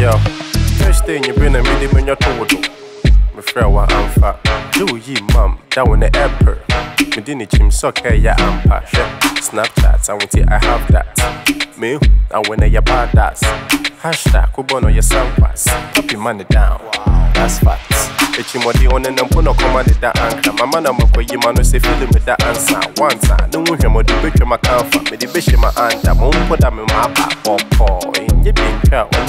Yo, first thing you bring a medium in your todo. My friend wa amfa. Do ye mum, down in the airport. Me didn't chim soccer ya ampa. Snapchat, I want I have that. Me, I when ya bad that. Hashtag, kubono ya sampas. your money down. That's facts. Echimodi on and puno command that anchor. My man, I'm a quay man who say feeling with that answer. One time, no one him or the bitch my comfort. Me the bitch in my aunt, I'm on put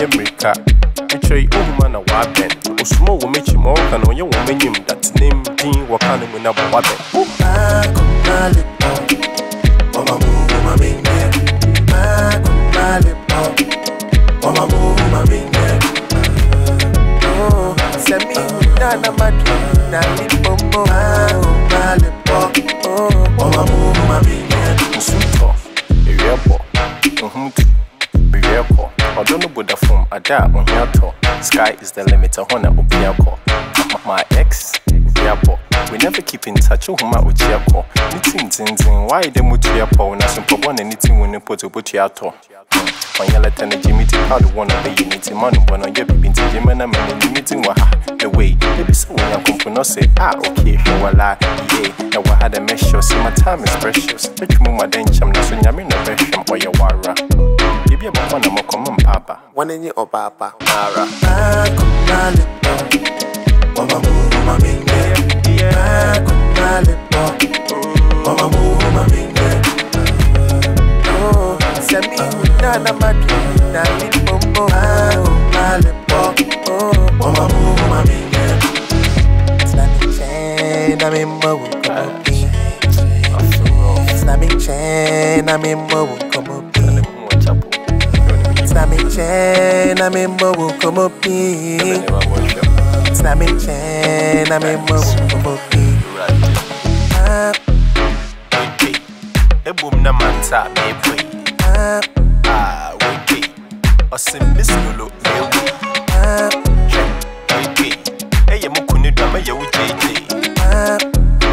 being cat on your mika. Betray oh man a weapon. O oh, small will make you more than on your woman him that name Dean Wakana when I'm a weapon. Semi nana madu na lipomo malipo oh mama mu mami Nsuntɔ, fam, ada a. Sky is the limit, ɛhɔ na obi akɔ. Ma- My ex, obi abɔ. We never keep in touch, a akɔ. Ne tim tenten, why dem pɔ? Na so mpɔbɔ na ne tim wo ne poto botua atɔ. Ɔnyɛ lɛtɛ na Jimmy ti proud wɔ na ɔbɛyi ne ti ma no bɔ na ɔyɛ bibi nti gyema na mɛne ne meeting wɔ ha. Way, ebi sɛ wo nyankompo no sɛ, ah, okay, hwɛ wala, yeah. Na wɔ ha dɛ mɛhyɛ see my time is precious. Betwi mu ma dɛ nkyɛm na so nyame na bɛhwɛm ɔyɛ wara. Biribi a bɛkɔ na mɔkɔma mpaaba. Wane nye obaba Ara. Mama mu mami Mama Oh, semi nana madu na lipomo malipo oh Mama mu mami Slamming chain, I'm in my wood, come up Slamming chain, I'm in my wood, come up Slamming chain, I'm in my wood, come up I'm in chains, I'm in trouble, come up Namiche, namimbo kumopi. Namiche, namimbo kumopi. Ah. Ebum na manta bebe. Ah, wiki. Osim bisulu yewu. Ah. Wiki. Eye mukuni dama yewu JJ. Ah.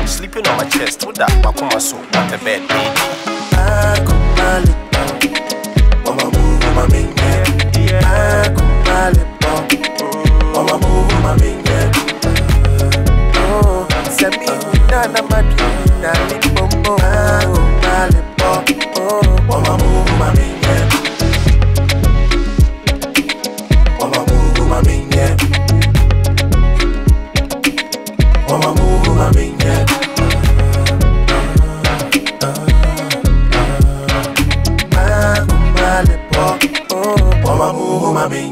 Sleeping on my chest, with that bakuma so, what a bed, baby. Oh, semi nana madu na lipomo Ah, kumali Oh, mama mu mami Mama mu mami Mama mu mami Ah, kumali Oh, mama mu mami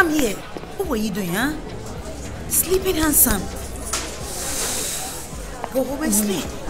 Come here. What were you doing, huh? Sleeping handsome. Go home and sleep.